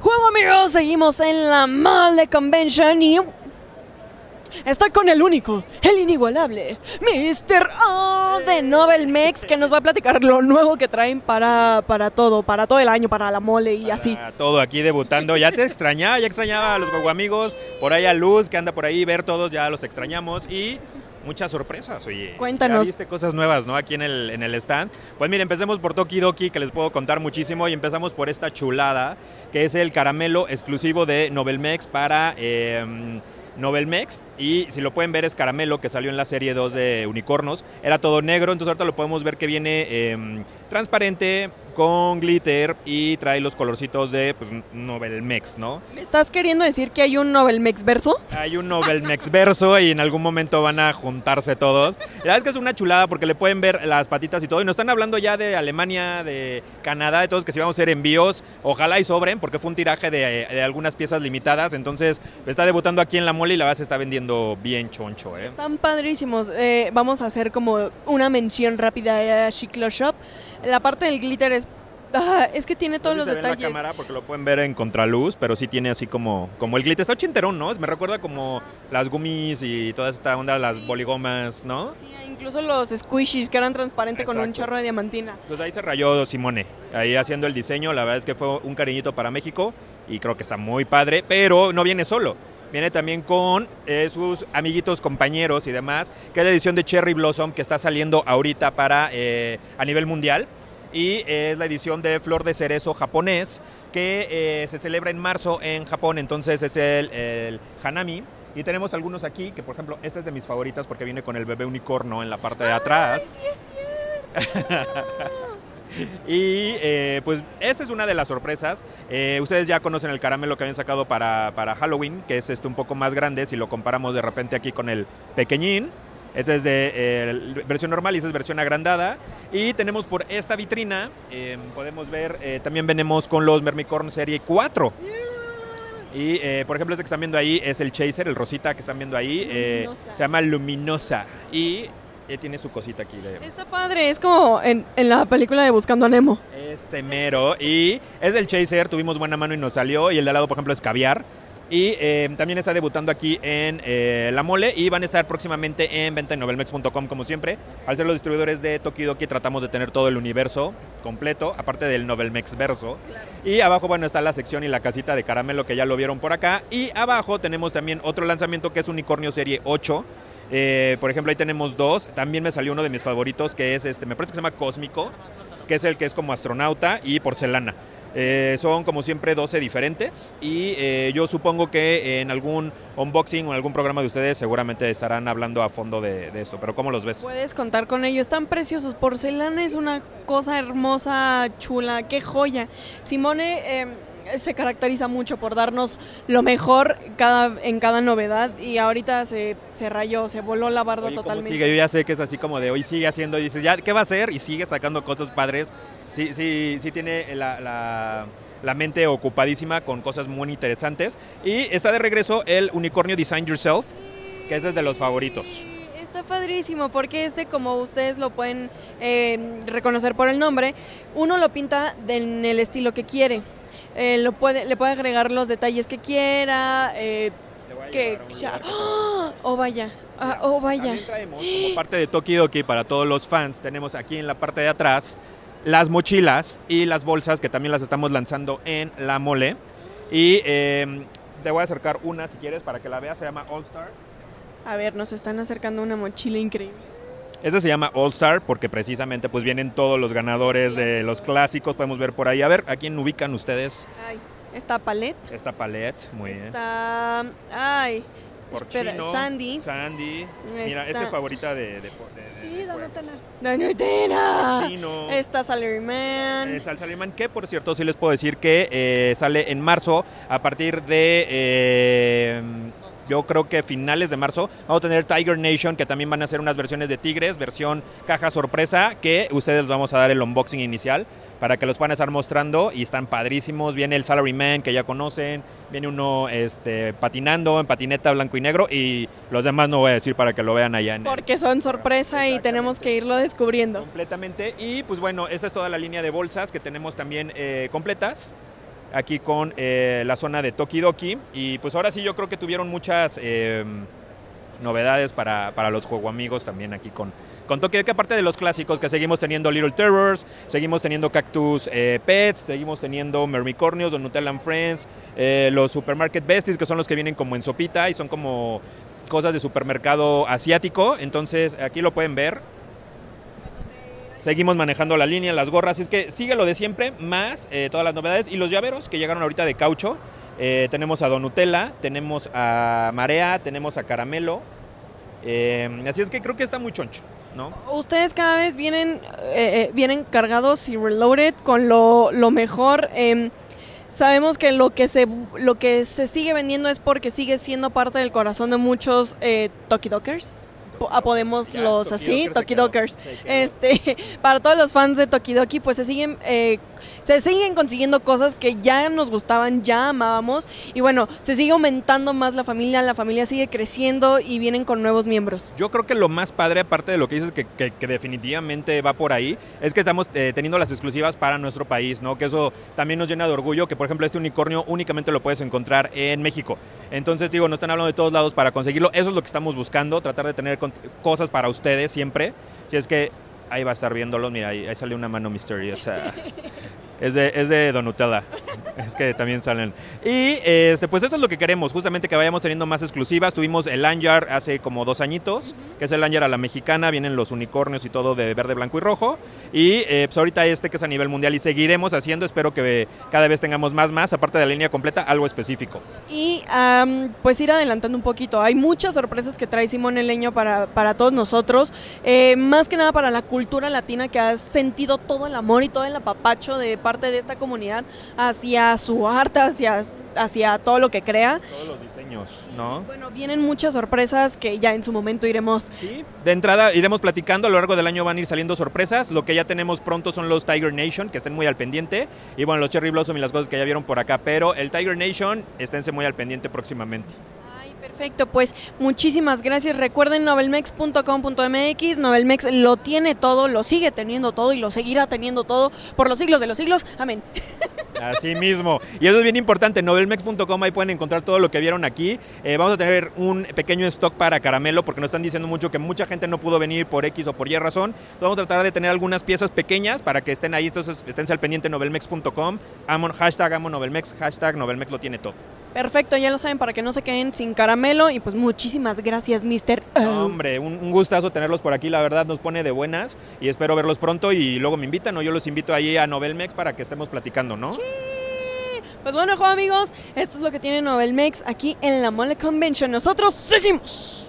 Juego amigos, seguimos en la Mall Convention y estoy con el único, el inigualable, Mr. O de Nobel Mex, que nos va a platicar lo nuevo que traen para, para todo, para todo el año, para la mole y así. Todo aquí debutando. Ya te extrañaba, ya extrañaba a los amigos, por ahí a Luz que anda por ahí, ver todos, ya los extrañamos y muchas sorpresas, oye. Cuéntanos. Ya viste cosas nuevas, ¿no? Aquí en el, en el stand. Pues mire, empecemos por Toki Doki, que les puedo contar muchísimo, y empezamos por esta chulada, que es el caramelo exclusivo de Novelmex para... eh, Novelmex y si lo pueden ver es caramelo que salió en la serie 2 de Unicornos. Era todo negro, entonces ahorita lo podemos ver que viene eh, transparente con glitter y trae los colorcitos de pues, Novelmex, ¿no? ¿Me estás queriendo decir que hay un Nobel Mex verso? Hay un Novelmex verso y en algún momento van a juntarse todos. La verdad es que es una chulada porque le pueden ver las patitas y todo. Y nos están hablando ya de Alemania, de Canadá, de todos que si vamos a hacer envíos. Ojalá y sobren porque fue un tiraje de, de algunas piezas limitadas. Entonces está debutando aquí en la mole y la verdad se está vendiendo bien choncho. ¿eh? Están padrísimos. Eh, vamos a hacer como una mención rápida a Chiclo Shop. La parte del glitter es... es que tiene todos No los sé si se ve en detalles. la cámara porque lo pueden ver en contraluz, pero sí tiene así como, como el glitter. Está ochenterón, ¿no? Me recuerda como las gummies y toda esta onda, las boligomas, ¿no? Sí, incluso los squishies que eran transparentes con un chorro de diamantina. Pues ahí se rayó Simone, ahí haciendo el diseño. La verdad es que fue un cariñito para México y creo que está muy padre, pero no viene solo. Viene también con eh, sus amiguitos, compañeros y demás, que es la edición de Cherry Blossom que está saliendo ahorita para eh, a nivel mundial. Y es la edición de Flor de Cerezo japonés que eh, se celebra en marzo en Japón. Entonces es el, el Hanami. Y tenemos algunos aquí, que por ejemplo, esta es de mis favoritas porque viene con el bebé unicornio en la parte de atrás. sí es cierto! Y eh, pues esa es una de las sorpresas. Eh, ustedes ya conocen el caramelo que habían sacado para, para Halloween, que es este un poco más grande si lo comparamos de repente aquí con el pequeñín. Este es de eh, versión normal y esta es versión agrandada. Y tenemos por esta vitrina, eh, podemos ver, eh, también venimos con los Mermicorn Serie 4. Y eh, por ejemplo, este que están viendo ahí es el Chaser, el Rosita que están viendo ahí. eh, Luminosa. se llama Luminosa. Y eh, tiene su cosita aquí de, Está padre, es como en, en la película de Buscando a Nemo. Ese mero. Y es el Chaser, tuvimos buena mano y nos salió. Y el de al lado, por ejemplo, es Caviar. Y eh, también está debutando aquí en eh, La Mole y van a estar próximamente en venta en novelmex.com como siempre. Al ser los distribuidores de Tokidoki tratamos de tener todo el universo completo, aparte del Novelmex verso. Y abajo, bueno, está la sección y la casita de caramelo que ya lo vieron por acá. Y abajo tenemos también otro lanzamiento que es Unicornio Serie 8. Eh, por ejemplo, ahí tenemos dos. También me salió uno de mis favoritos que es este, me parece que se llama Cósmico, que es el que es como astronauta y porcelana. Eh, son como siempre 12 diferentes y eh, yo supongo que en algún unboxing o en algún programa de ustedes seguramente estarán hablando a fondo de, de esto, pero ¿cómo los ves? Puedes contar con ellos, están preciosos. Porcelana es una cosa hermosa, chula, qué joya. Simone eh, se caracteriza mucho por darnos lo mejor cada, en cada novedad y ahorita se, se rayó, se voló la barda Oye, ¿cómo totalmente. sigue? Yo ya sé que es así como de hoy sigue haciendo y dices, ya, ¿qué va a hacer? Y sigue sacando cosas padres. Sí, sí, sí tiene la, la- la mente ocupadísima con cosas muy interesantes. Y está de regreso el Unicornio Design Yourself, que ese es de los favoritos. Sí, Está padrísimo porque este, como ustedes lo pueden eh, reconocer por el nombre, uno lo pinta en el estilo que quiere. Eh, lo puede, le puede agregar los detalles que quiera. eh, que ya- ¡Ah! Oh vaya, ah, oh vaya. Traemos como parte de Tokidoki para todos los fans. Tenemos aquí en la parte de atrás las mochilas y las bolsas que también las estamos lanzando en la mole. Y eh, te voy a acercar una si quieres para que la veas. Se llama All Star. A ver, nos están acercando una mochila increíble. Esta se llama All Star porque precisamente pues vienen todos los ganadores de los clásicos. Podemos ver por ahí. A ver, ¿a quién ubican ustedes Ay, está Palette. esta palette? Muy bien. Está. Ay. Espera, Porcino, Sandy. Sandy. Mira, esta es favorita de... de, de- de- Sí, de- Donatella. Donatella. Porcino. Está Salaryman. Eh, Salsa Alemán, que por cierto sí les puedo decir que eh, sale en marzo a partir de... eh, yo creo que finales de marzo vamos a tener Tiger Nation, que también van a hacer unas versiones de Tigres, versión caja sorpresa, que ustedes les vamos a dar el unboxing inicial para que los puedan estar mostrando y están padrísimos. Viene el Salaryman que ya conocen, viene uno este, patinando en patineta blanco y negro y los demás no voy a decir para que lo vean allá en el- Porque son sorpresa y tenemos que irlo descubriendo. completamente. Y pues bueno, esta es toda la línea de bolsas que tenemos también eh, completas. Aquí con eh, la zona de Tokidoki. Y pues ahora sí yo creo que tuvieron muchas eh, novedades para, para los juego amigos también aquí con, con Tokidoki, aparte de los clásicos que seguimos teniendo Little Terrors, seguimos teniendo Cactus eh, Pets, seguimos teniendo Mermicornios, Donutella and Friends, los Supermarket Besties, que son los que vienen como en sopita y son como cosas de supermercado asiático. Entonces aquí lo pueden ver. Seguimos manejando la línea, las gorras, es que sigue lo de siempre, más eh, todas las novedades y los llaveros que llegaron ahorita de caucho. Eh, tenemos a Donutella, tenemos a Marea, tenemos a Caramelo. Eh, así es que creo que está muy choncho, ¿no? Ustedes cada vez vienen, vienen cargados y reloaded con lo, lo mejor. em, sabemos que lo que, se, lo que se sigue vendiendo es porque sigue siendo parte del corazón de muchos eh, Tokidokers. Po- Apodemos Ya, los así, Tokidokers. Este, para todos los fans de Tokidoki, pues se siguen, eh, se siguen consiguiendo cosas que ya nos gustaban, ya amábamos. Y bueno, se sigue aumentando más la familia, la familia sigue creciendo y vienen con nuevos miembros. Yo creo que lo más padre, aparte de lo que dices, que, que- que definitivamente va por ahí, es que estamos eh, teniendo las exclusivas para nuestro país, ¿no? Que eso también nos llena de orgullo, que por ejemplo este unicornio únicamente lo puedes encontrar en México. Entonces, digo, nos están hablando de todos lados para conseguirlo. Eso es lo que estamos buscando, tratar de tener cosas para ustedes siempre. Si es que ahí va a estar viéndolos, mira, ahí, ahí sale una mano misteriosa. Es de, es de Donutella. Es que también salen. Y este, pues eso es lo que queremos, justamente que vayamos teniendo más exclusivas. Tuvimos el Lanyard hace como dos añitos, que es el Lanyard a la mexicana. Vienen los unicornios y todo de verde, blanco y rojo. Y eh, pues ahorita este que es a nivel mundial y seguiremos haciendo. Espero que cada vez tengamos más, más, aparte de la línea completa, algo específico. Y pues ir adelantando un poquito. Hay muchas sorpresas que trae Simón el Leño para, para todos nosotros. Eh, más que nada para la cultura latina que ha sentido todo el amor y todo el apapacho de parte de esta comunidad hacia su arte, hacia, hacia todo lo que crea. Todos los diseños, ¿no? Bueno, vienen muchas sorpresas que ya en su momento iremos. Sí, de entrada iremos platicando, a lo largo del año van a ir saliendo sorpresas, lo que ya tenemos pronto son los Tiger Nation, que estén muy al pendiente, y bueno, los Cherry Blossom y las cosas que ya vieron por acá, pero el Tiger Nation, esténse muy al pendiente próximamente. Perfecto, pues muchísimas gracias. Recuerden novelmex.com.mx, Novelmex lo tiene todo, lo sigue teniendo todo y lo seguirá teniendo todo por los siglos de los siglos. Amén. Así mismo. Y eso es bien importante. Novelmex.com, ahí pueden encontrar todo lo que vieron aquí. Eh, vamos a tener un pequeño stock para caramelo, porque nos están diciendo mucho que mucha gente no pudo venir por X o por Y razón. Entonces vamos a tratar de tener algunas piezas pequeñas para que estén ahí. Entonces esténse al pendiente novelmex.com. Hashtag amo Novelmex, hashtag Novelmex lo tiene todo. Perfecto, ya lo saben, para que no se queden sin caramelo. Y pues muchísimas gracias, Mr. No, hombre, un, un gustazo tenerlos por aquí, la verdad nos pone de buenas y espero verlos pronto y luego me invitan o yo los invito ahí a Novelmex para que estemos platicando, ¿no? Pues bueno, amigos, esto es lo que tiene Novelmex aquí en la Mole Convention. Nosotros seguimos.